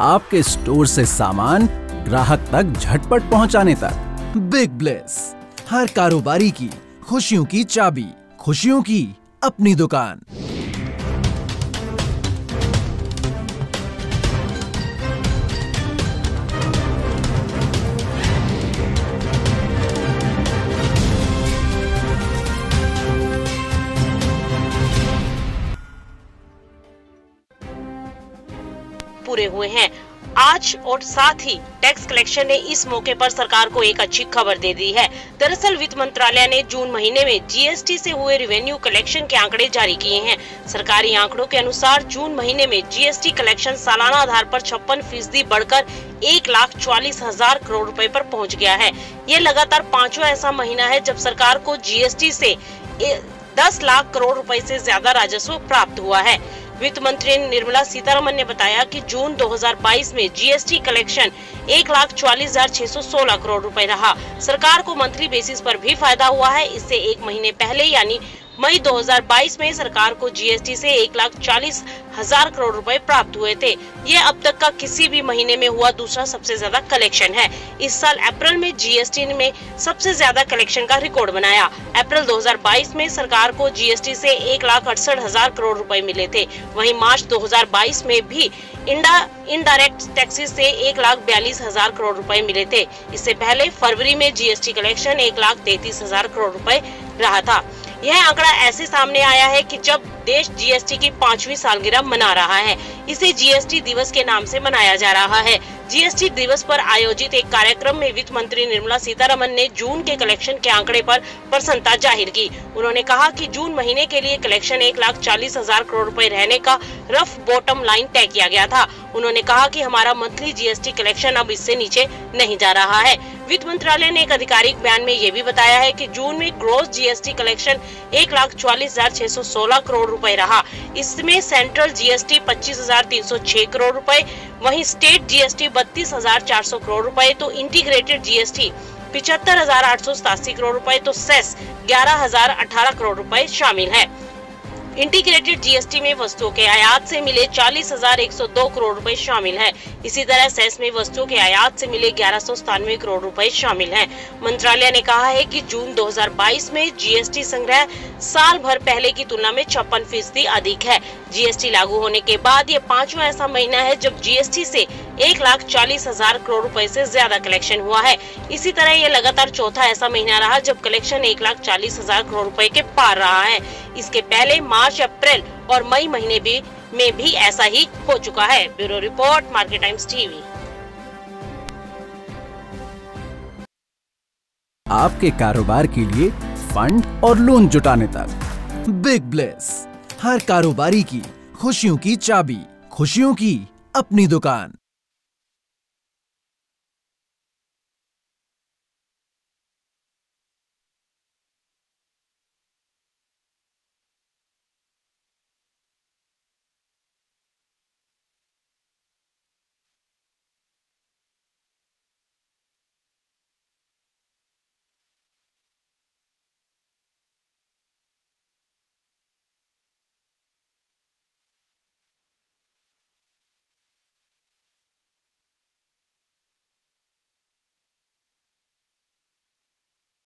आपके स्टोर से सामान ग्राहक तक झटपट पहुँचाने तक। बिग ब्लेस हर कारोबारी की खुशियों की चाबी, खुशियों की अपनी दुकान। पूरे हुए हैं। आज और साथ ही टैक्स कलेक्शन ने इस मौके पर सरकार को एक अच्छी खबर दे दी है। दरअसल वित्त मंत्रालय ने जून महीने में जीएसटी से हुए रिवेन्यू कलेक्शन के आंकड़े जारी किए हैं। सरकारी आंकड़ों के अनुसार जून महीने में जीएसटी कलेक्शन सालाना आधार पर छप्पन फ़ीसदी बढ़कर एक लाख चालीस हज़ार करोड़ रुपए पर पहुँच गया है। ये लगातार पांचवा ऐसा महीना है जब सरकार को जीएसटी से दस लाख करोड़ रुपए से ज़्यादा राजस्व प्राप्त हुआ है। वित्त मंत्री निर्मला सीतारमन ने बताया कि जून 2022 में जीएसटी कलेक्शन एक लाख चौवालीस हज़ार छह सौ सोलह करोड़ रुपए रहा। सरकार को मंथली बेसिस पर भी फ़ायदा हुआ है। इससे एक महीने पहले, यानी मई 2022 में सरकार को जीएसटी से एक लाख चालीस हज़ार करोड़ रुपए प्राप्त हुए थे। ये अब तक का किसी भी महीने में हुआ दूसरा सबसे ज़्यादा कलेक्शन है। इस साल अप्रैल में जीएसटी में सबसे ज़्यादा कलेक्शन का रिकॉर्ड बनाया। अप्रैल 2022 में सरकार को जीएसटी से एक लाख अड़सठ हज़ार करोड़ रुपए मिले थे। वहीं मार्च 2022 में भी इंडा इनडायरेक्ट टैक्सेस से एक लाख बयालीस हज़ार करोड़ रुपए मिले थे। इससे पहले फरवरी में जीएसटी कलेक्शन एक लाख तैतीस हज़ार करोड़ रुपए रहा था। यह आंकड़ा ऐसे सामने आया है कि जब देश जीएसटी की पांचवी सालगिरह मना रहा है, इसे जीएसटी दिवस के नाम से मनाया जा रहा है। जीएसटी दिवस पर आयोजित एक कार्यक्रम में वित्त मंत्री निर्मला सीतारमन ने जून के कलेक्शन के आंकड़े पर प्रसन्नता ज़ाहिर की। उन्होंने कहा कि जून महीने के लिए कलेक्शन एक लाख चालीस हज़ार करोड़ रुपए रहने का रफ बॉटम लाइन तय किया गया था। उन्होंने कहा कि हमारा मंथली जीएसटी कलेक्शन अब इससे नीचे नहीं जा रहा है। वित्त मंत्रालय ने एक आधिकारिक बयान में ये भी बताया है कि जून में ग्रोस जीएसटी कलेक्शन एक लाख चौवालीस हज़ार छह सौ सोलह करोड़ रुपए रहा। इसमें सेंट्रल जीएसटी पच्चीस हज़ार तीन सौ छह करोड़ रुपए, वहीं स्टेट जीएसटी बत्तीस हज़ार चार सौ करोड़ रुपए तो इंटीग्रेटेड जीएसटी पिछहत्तर हज़ार आठ सौ सतासी करोड़ रुपए तो सेस ग्यारह हज़ार अठारह करोड़ रुपए शामिल है। इंटीग्रेटेड जीएसटी में वस्तुओं के आयात से मिले चालीस हज़ार एक सौ दो करोड़ रुपए शामिल है इसी तरह सेस में वस्तुओं के आयात से मिले ग्यारह करोड़ रुपए शामिल हैं। मंत्रालय ने कहा है कि जून 2022 में जीएसटी संग्रह साल भर पहले की तुलना में छप्पन फ़ीसदी अधिक है जीएसटी लागू होने के बाद ये पांचवा ऐसा महीना है जब जीएसटी से एक लाख चालीस हज़ार करोड़ रुपए से ज़्यादा कलेक्शन हुआ है। इसी तरह ये लगातार चौथा ऐसा महीना रहा जब कलेक्शन एक लाख चालीस हज़ार करोड़ रुपए के पार रहा है। इसके पहले मार्च, अप्रैल और मई महीने भी में भी ऐसा ही हो चुका है। Bureau report, Market Times TV. आपके कारोबार के लिए फंड और लोन जुटाने तक। बिग ब्लेस, हर कारोबारी की खुशियों की चाबी, खुशियों की अपनी दुकान।